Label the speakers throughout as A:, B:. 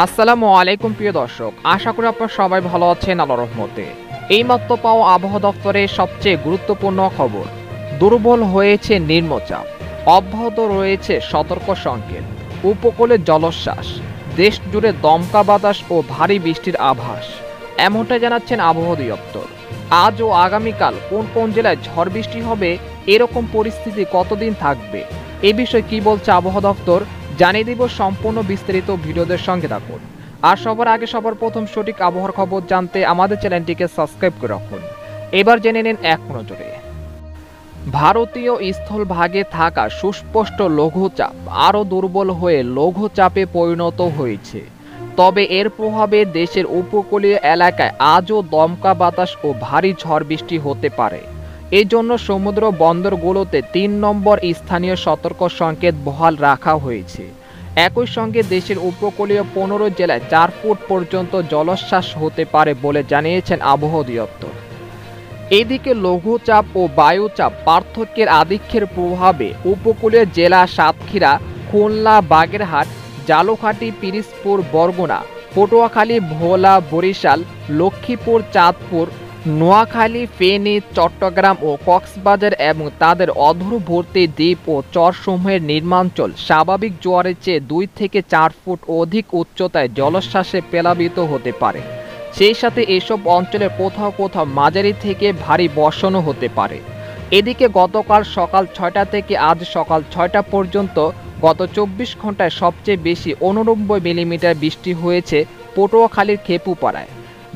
A: আসসালামু আলাইকুম প্রিয় দর্শক, আশা করি আপনারা সবাই ভালো আছেন আল্লাহ রহমতে। এইমাত্র পাওয়া আবহাওয়া দপ্তরের সবচেয়ে গুরুত্বপূর্ণ খবর, দুর্বল হয়েছে নিম্নচাপ, অব্যাহত রয়েছে সতর্ক সংকেত, উপকূলে জলোচ্ছ্বাস দেশ জুড়ে দমকা বাতাস ও ভারী বৃষ্টির আভাস এমনটা জানাচ্ছেন আবহাওয়া দপ্তর আজ ও আগামীকাল কোন কোন জেলায় ঝড় বৃষ্টি হবে, এরকম পরিস্থিতি কতদিন থাকবে, এ বিষয়ে কি বলছে আবহাওয়া দপ্তর? জানিয়ে দিব সম্পূর্ণ বিস্তারিত ভিডিওদের সঙ্গে থাকুন। আর সবার আগে সবার প্রথম সঠিক আবহাওয়ার খবর জানতে আমাদের চ্যানেলটিকে সাবস্ক্রাইব করে রাখুন। এবার জেনে নিন এক নজরে ভারতীয় স্থলভাগে থাকা সুস্পষ্ট লঘুচাপ আরও দুর্বল হয়ে লঘুচাপে পরিণত হয়েছে। তবে এর প্রভাবে দেশের উপকূলীয় এলাকায় আজও দমকা বাতাস ও ভারী ঝড় বৃষ্টি হতে পারে। এই জন্য সমুদ্র বন্দরগুলোতে তিন নম্বর স্থানীয় সতর্ক সংকেত বহাল রাখা হয়েছে। একই সঙ্গে দেশের উপকূলীয় পনেরো জেলায় চার ফুট পর্যন্ত জলোচ্ছ্বাস হতে পারে বলে জানিয়েছেন আবহাওয়া দপ্তর এদিকে লঘুচাপ ও বায়ুচাপ পার্থক্যের আধিক্যের প্রভাবে উপকূলীয় জেলা সাতক্ষীরা, খুলনা, বাগেরহাট জালুকাঠি পিরিজপুর, বরগুনা, পটুয়াখালী, ভোলা, বরিশাল, লক্ষ্মীপুর, চাঁদপুর নোয়াখালী, ফেনী, চট্টগ্রাম ও কক্সবাজার এবং তাদের অধরবর্তী দ্বীপ ও চরসমূহের নির্মাঞ্চল স্বাভাবিক জোয়ারের চেয়ে দুই থেকে চার ফুট অধিক উচ্চতায় জলোচ্ছ্বাসে প্লাবিত হতে পারে। সেই সাথে এসব অঞ্চলের কোথাও কোথাও মাঝারি থেকে ভারী বর্ষণও হতে পারে। এদিকে গতকাল সকাল ছয়টা থেকে আজ সকাল ছয়টা পর্যন্ত গত চব্বিশ ঘন্টায় সবচেয়ে বেশি উননব্বই মিলিমিটার বৃষ্টি হয়েছে পটুয়াখালীর খেপুপাড়ায়।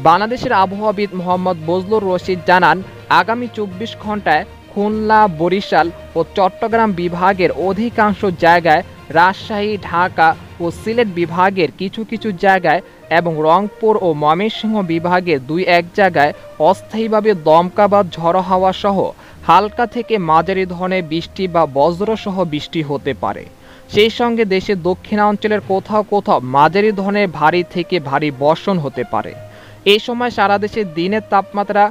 A: বাংলাদেশের আবহাওয়াবিদ মোহাম্মদ বজলুর রশিদ জানান, আগামী চব্বিশ ঘন্টায় খুলনা, বরিশাল ও চট্টগ্রাম বিভাগের অধিকাংশ জায়গায় রাজশাহী, ঢাকা ও সিলেট বিভাগের কিছু কিছু জায়গায় এবং রংপুর ও ময়মনসিংহ বিভাগের দুই এক জায়গায় অস্থায়ীভাবে দমকা বা ঝড়ো হাওয়া সহ হালকা থেকে মাঝারি ধরনের বৃষ্টি বা বজ্রসহ বৃষ্টি হতে পারে। সেই সঙ্গে দেশের দক্ষিণাঞ্চলের কোথাও কোথাও মাঝারি ধরনের ভারী থেকে ভারী বর্ষণ হতে পারে। এই সময় সারা দেশে দিনের তাপমাত্রা